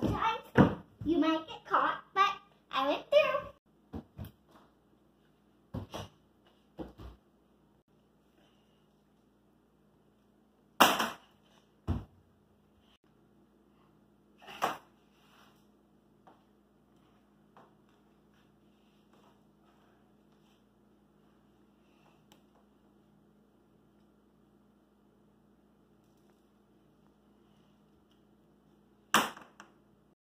sometimes you might get caught, but I went through.